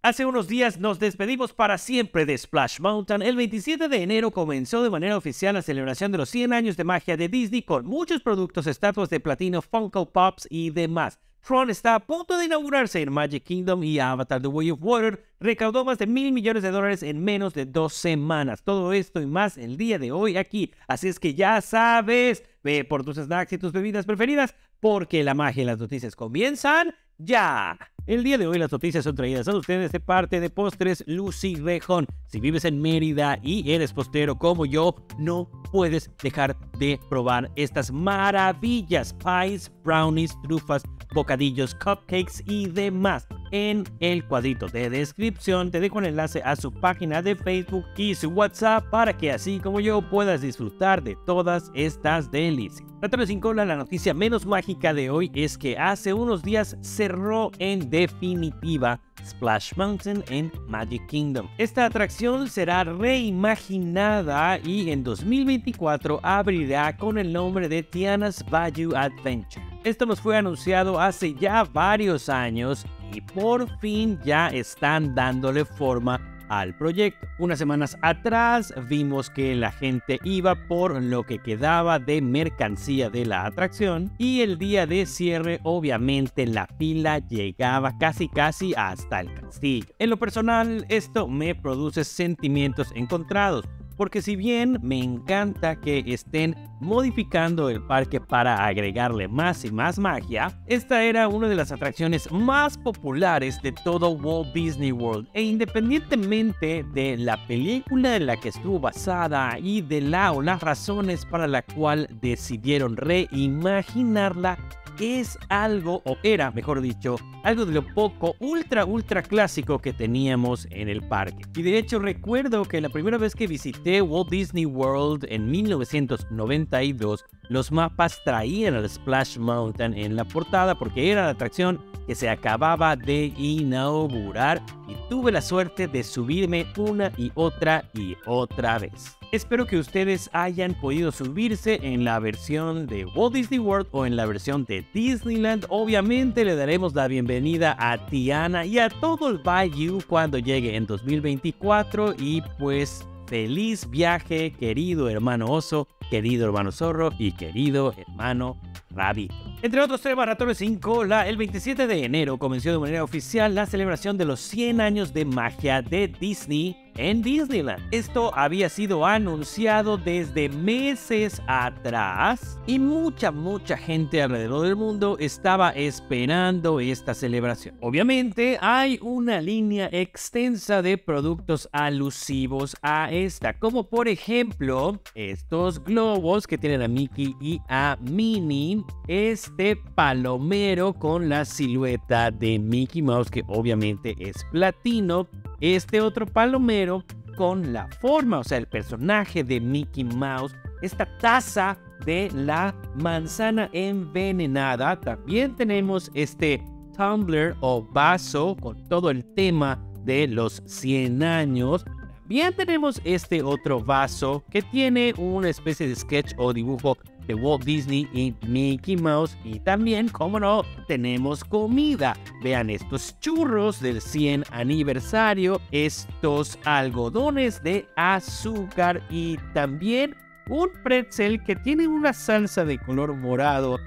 Hace unos días nos despedimos para siempre de Splash Mountain. El 27 de enero comenzó de manera oficial la celebración de los 100 años de magia de Disney con muchos productos, estatuas de platino, Funko Pops y demás. Tron está a punto de inaugurarse en Magic Kingdom y Avatar The Way of Water recaudó más de mil millones de dólares en menos de dos semanas. Todo esto y más el día de hoy aquí. Así es que ya sabes, ve por tus snacks y tus bebidas preferidas porque la magia y las noticias comienzan ya. El día de hoy las noticias son traídas a ustedes de parte de Postres Lucy Rejón. Si vives en Mérida y eres postero como yo, no puedes dejar de probar estas maravillas. Pies, brownies, trufas, bocadillos, cupcakes y demás. En el cuadrito de descripción te dejo el enlace a su página de Facebook y su WhatsApp para que así como yo puedas disfrutar de todas estas delicias. Tratando sin cola, la noticia menos mágica de hoy es que hace unos días cerró en definitiva Splash Mountain en Magic Kingdom. Esta atracción será reimaginada y en 2024 abrirá con el nombre de Tiana's Bayou Adventure. Esto nos fue anunciado hace ya varios años y por fin ya están dándole forma al proyecto. Unas semanas atrás vimos que la gente iba por lo que quedaba de mercancía de la atracción y el día de cierre obviamente la fila llegaba casi casi hasta el castillo. En lo personal esto me produce sentimientos encontrados porque si bien me encanta que estén modificando el parque para agregarle más y más magia, esta era una de las atracciones más populares de todo Walt Disney World. E independientemente de la película en la que estuvo basada y de la o las razones para la cual decidieron reimaginarla, es algo, o era mejor dicho, algo de lo poco ultra ultra clásico que teníamos en el parque. Y de hecho recuerdo que la primera vez que visité Walt Disney World en 1992, los mapas traían el Splash Mountain en la portada porque era la atracción que se acababa de inaugurar tuve la suerte de subirme una y otra y otra vez. Espero que ustedes hayan podido subirse en la versión de Walt Disney World o en la versión de Disneyland. Obviamente le daremos la bienvenida a Tiana y a todo el Bayou cuando llegue en 2024 y pues feliz viaje querido hermano oso, querido hermano zorro y querido hermano Rabbit. Entre otros tres maratones sin cola, el 27 de enero comenzó de manera oficial la celebración de los 100 años de magia de Disney en Disneyland. Esto había sido anunciado desde meses atrás y mucha, mucha gente alrededor del mundo estaba esperando esta celebración. Obviamente hay una línea extensa de productos alusivos a esta, como por ejemplo estos globos que tienen a Mickey y a Minnie, este palomero con la silueta de Mickey Mouse que obviamente es platino, este otro palomero con la forma, o sea, el personaje de Mickey Mouse, esta taza de la manzana envenenada. También tenemos este tumbler o vaso con todo el tema de los 100 años. También tenemos este otro vaso que tiene una especie de sketch o dibujo de Walt Disney y Mickey Mouse. Y también, como no, tenemos comida. Vean estos churros del 100 aniversario, estos algodones de azúcar y también un pretzel que tiene una salsa de color morado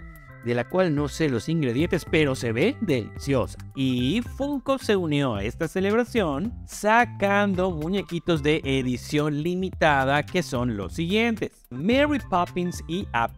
de la cual no sé los ingredientes, pero se ve deliciosa. Y Funko se unió a esta celebración sacando muñequitos de edición limitada que son los siguientes. Mary Poppins y a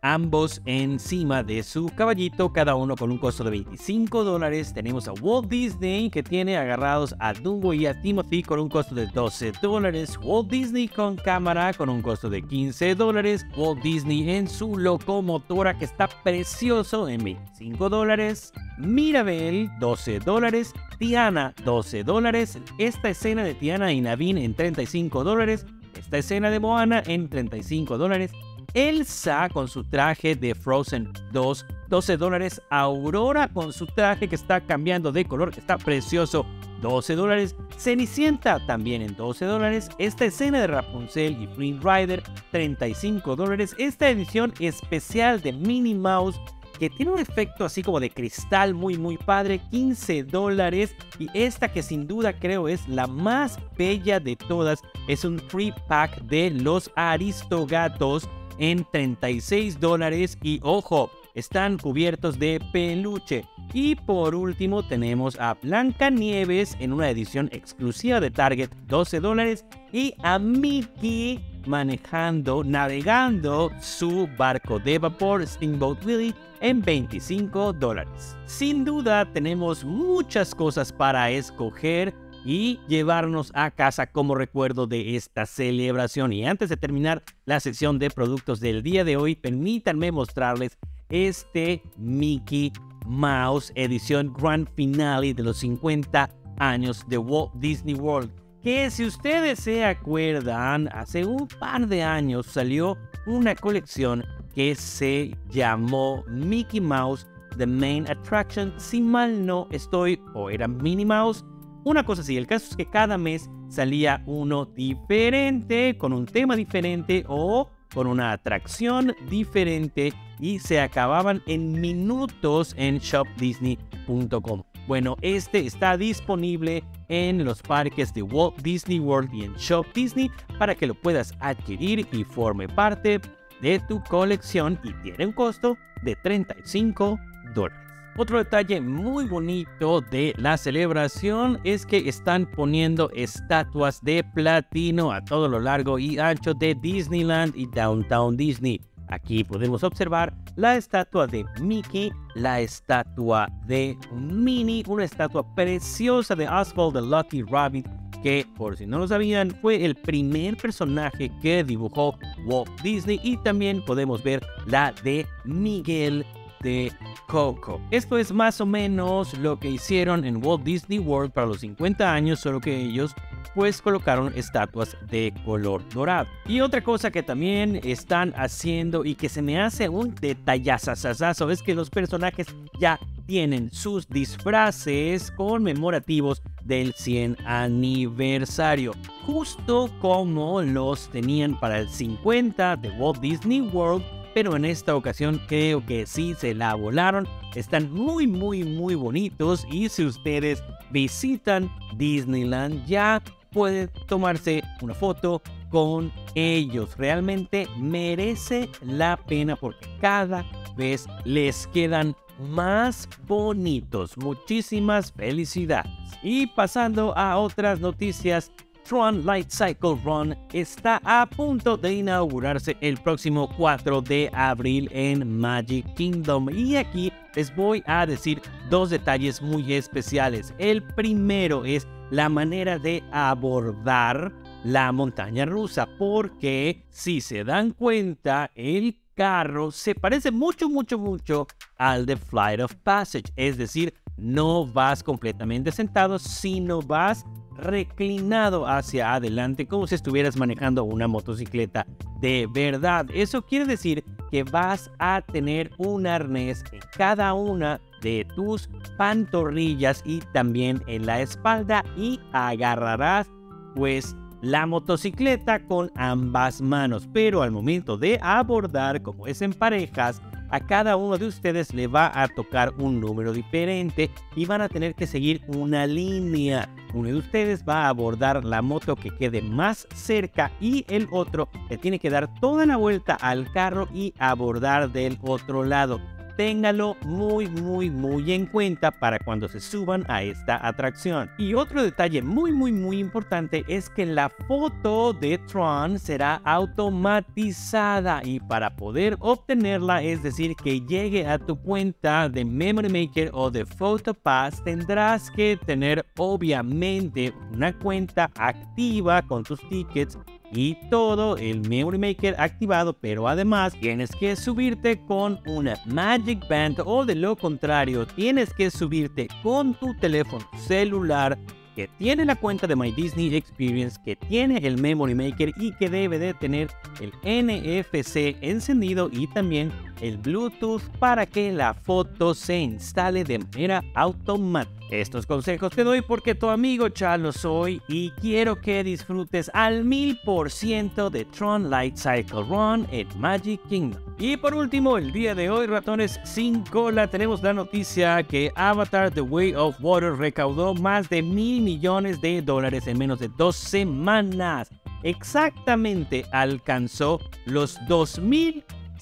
ambos encima de su caballito, cada uno con un costo de 25 dólares. Tenemos a Walt Disney que tiene agarrados a Dumbo y a Timothy con un costo de 12 dólares. Walt Disney con cámara con un costo de 15 dólares. Walt Disney en su locomotora que está precioso en 25 dólares. Mirabel 12 dólares. Tiana 12 dólares. Esta escena de Tiana y Navin en 35 dólares esta escena de Moana en 35 dólares. Elsa con su traje de Frozen 2, 12 dólares. Aurora con su traje que está cambiando de color, que está precioso, 12 dólares. Cenicienta también en 12 dólares. Esta escena de Rapunzel y Green Rider, 35 dólares. Esta edición especial de Minnie Mouse que tiene un efecto así como de cristal muy muy padre, 15 dólares. Y esta que sin duda creo es la más bella de todas, es un free pack de los Aristogatos en 36 dólares. Y ojo, están cubiertos de peluche. Y por último tenemos a Blanca Nieves en una edición exclusiva de Target, 12 dólares. Y a Mickey manejando, navegando su barco de vapor Steamboat Willie en 25 dólares. Sin duda tenemos muchas cosas para escoger y llevarnos a casa como recuerdo de esta celebración. Y antes de terminar la sección de productos del día de hoy, permítanme mostrarles este Mickey Mouse edición Grand Finale de los 50 años de Walt Disney World que si ustedes se acuerdan, hace un par de años salió una colección que se llamó Mickey Mouse The Main Attraction. Si mal no estoy, o era Minnie Mouse, una cosa así. El caso es que cada mes salía uno diferente, con un tema diferente o con una atracción diferente y se acababan en minutos en shopdisney.com. Bueno, este está disponible en los parques de Walt Disney World y en Shop Disney para que lo puedas adquirir y forme parte de tu colección y tiene un costo de 35 dólares. Otro detalle muy bonito de la celebración es que están poniendo estatuas de platino a todo lo largo y ancho de Disneyland y Downtown Disney. Aquí podemos observar la estatua de Mickey, la estatua de Minnie, una estatua preciosa de Oswald the Lucky Rabbit, que por si no lo sabían fue el primer personaje que dibujó Walt Disney y también podemos ver la de Miguel de Coco. Esto es más o menos lo que hicieron en Walt Disney World para los 50 años, solo que ellos pues colocaron estatuas de color dorado. Y otra cosa que también están haciendo y que se me hace un detallazazazazo es que los personajes ya tienen sus disfraces conmemorativos del 100 aniversario, justo como los tenían para el 50 de Walt Disney World pero en esta ocasión creo que sí se la volaron. Están muy, muy, muy bonitos y si ustedes visitan Disneyland ya pueden tomarse una foto con ellos. Realmente merece la pena porque cada vez les quedan más bonitos. Muchísimas felicidades. Y pasando a otras noticias Tron Light Cycle Run está a punto de inaugurarse el próximo 4 de abril en Magic Kingdom. Y aquí les voy a decir dos detalles muy especiales. El primero es la manera de abordar la montaña rusa, porque si se dan cuenta, el carro se parece mucho, mucho, mucho al de Flight of Passage. Es decir, no vas completamente sentado, sino vas reclinado hacia adelante como si estuvieras manejando una motocicleta de verdad. Eso quiere decir que vas a tener un arnés en cada una de tus pantorrillas y también en la espalda y agarrarás pues la motocicleta con ambas manos. Pero al momento de abordar, como es en parejas, a cada uno de ustedes le va a tocar un número diferente y van a tener que seguir una línea. Uno de ustedes va a abordar la moto que quede más cerca y el otro le tiene que dar toda la vuelta al carro y abordar del otro lado téngalo muy muy muy en cuenta para cuando se suban a esta atracción. Y otro detalle muy muy muy importante es que la foto de Tron será automatizada y para poder obtenerla, es decir, que llegue a tu cuenta de Memory Maker o de PhotoPass, tendrás que tener obviamente una cuenta activa con tus tickets y todo el Memory Maker activado, pero además tienes que subirte con una Magic Band o de lo contrario, tienes que subirte con tu teléfono celular que tiene la cuenta de My Disney Experience, que tiene el Memory Maker y que debe de tener el NFC encendido y también el Bluetooth para que la foto se instale de manera automática. Estos consejos te doy porque tu amigo Chalo soy y quiero que disfrutes al mil por ciento de Tron Light Cycle Run en Magic Kingdom. Y por último, el día de hoy, ratones sin cola, tenemos la noticia que Avatar The Way of Water recaudó más de mil millones de dólares en menos de dos semanas. Exactamente alcanzó los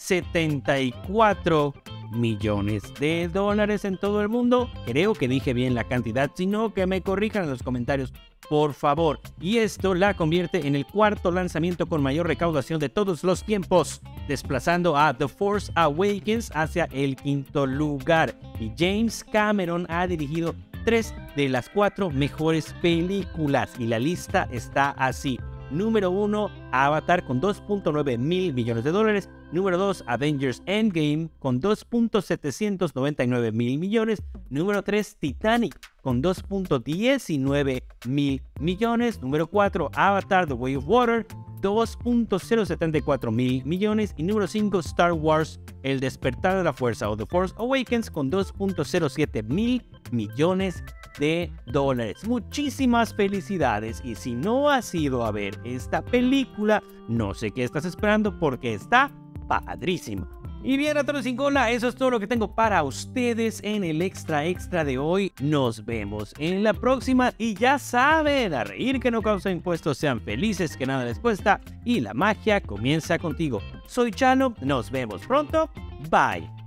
2.074 millones de dólares en todo el mundo. Creo que dije bien la cantidad, sino que me corrijan en los comentarios, por favor. Y esto la convierte en el cuarto lanzamiento con mayor recaudación de todos los tiempos, desplazando a The Force Awakens hacia el quinto lugar. Y James Cameron ha dirigido tres de las cuatro mejores películas y la lista está así. Número 1, Avatar con 2.9 mil millones de dólares. Número 2, Avengers Endgame con 2.799 mil millones. Número 3, Titanic con 2.19 mil millones. Número 4, Avatar The Way of Water 2.074 mil millones. Y número 5, Star Wars El Despertar de la Fuerza o The Force Awakens con 2.07 mil millones de dólares. Muchísimas felicidades y si no has ido a ver esta película, no sé qué estás esperando porque está padrísima. Y bien, ratones sin cola, eso es todo lo que tengo para ustedes en el extra extra de hoy. Nos vemos en la próxima y ya saben, a reír que no causa impuestos, sean felices que nada les cuesta y la magia comienza contigo. Soy Chano, nos vemos pronto, bye.